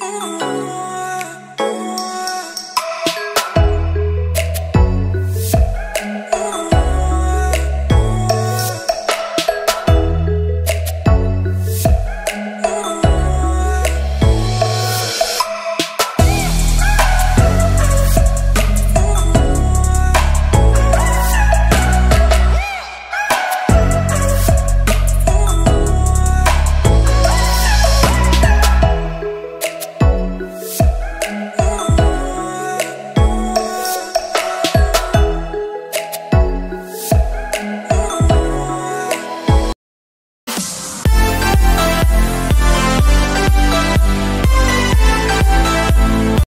Oh.